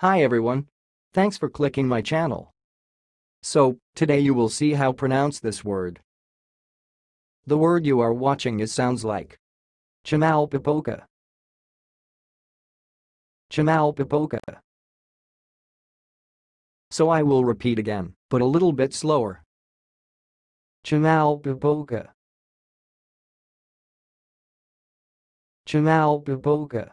Hi everyone. Thanks for clicking my channel. So, today you will see how pronounce this word. The word you are watching is sounds like Chimalpopoca. Chimalpopoca. So I will repeat again, but a little bit slower. Chimalpopoca. Chimalpopoca.